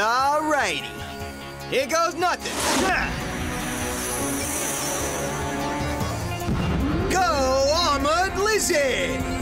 All righty. Here goes nothing. Go, Armored Lizard!